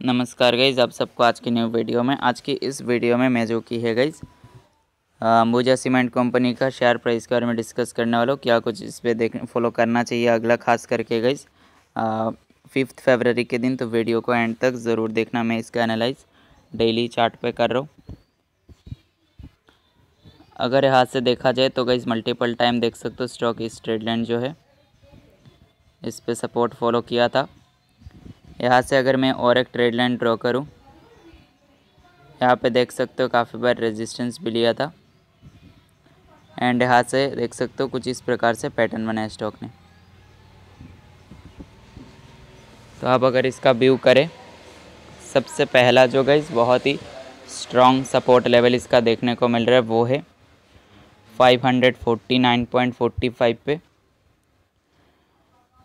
नमस्कार गईज़ आप सबको आज की न्यू वीडियो में, आज की इस वीडियो में मैं जो की है गईज़ अंबुजा सीमेंट कंपनी का शेयर प्राइस के बारे में डिस्कस करने वाला हूँ। क्या कुछ इस पर देख फॉलो करना चाहिए अगला खास करके गईज़ फिफ्थ फेबररी के दिन तो वीडियो को एंड तक ज़रूर देखना, मैं इसका एनालाइज डेली चार्ट पे कर रहा हूँ। अगर यहाँ से देखा जाए तो गईज़ मल्टीपल टाइम देख सकते हो स्टॉक इस ट्रेड लाइन जो है, इस पर सपोर्ट फॉलो किया था। यहाँ से अगर मैं और एक ट्रेड लाइन ड्रॉ करूँ, यहाँ पे देख सकते हो काफ़ी बार रेजिस्टेंस भी लिया था। एंड यहाँ से देख सकते हो कुछ इस प्रकार से पैटर्न बनाया स्टॉक ने। तो आप अगर इसका व्यू करें, सबसे पहला जो गई बहुत ही स्ट्रॉन्ग सपोर्ट लेवल इसका देखने को मिल रहा है, वो है 549.45 पे।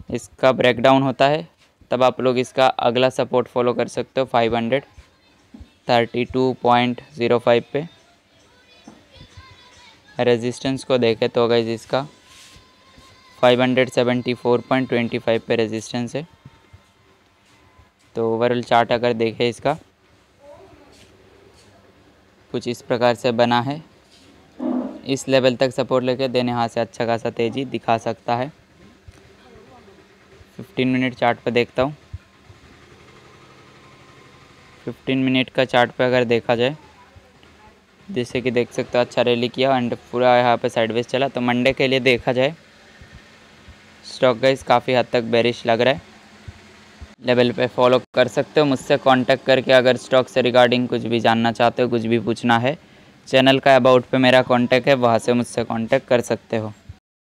इसका ब्रेकडाउन होता है तब आप लोग इसका अगला सपोर्ट फॉलो कर सकते हो five hundred thirty two point zero five पे। रेजिस्टेंस को देखें तो गई इसका five hundred seventy four point twenty five पे रेजिस्टेंस है। तो ओवरऑल चार्ट अगर देखें इसका, कुछ इस प्रकार से बना है। इस लेवल तक सपोर्ट लेके देने यहाँ से अच्छा खासा तेज़ी दिखा सकता है। फिफ्टीन मिनट चार्ट पर देखता हूँ। फिफ्टीन मिनट का चार्ट पे अगर देखा जाए, जैसे कि देख सकते हो अच्छा रैली किया एंड पूरा यहाँ पे साइडवेज चला। तो मंडे के लिए देखा जाए स्टॉक गाइस काफ़ी हद तक बेरिश लग रहा है। लेवल पे फॉलो कर सकते हो, मुझसे कांटेक्ट करके अगर स्टॉक से रिगार्डिंग कुछ भी जानना चाहते हो, कुछ भी पूछना है चैनल का अबाउट पे मेरा कांटेक्ट है, वहाँ से मुझसे कांटेक्ट कर सकते हो।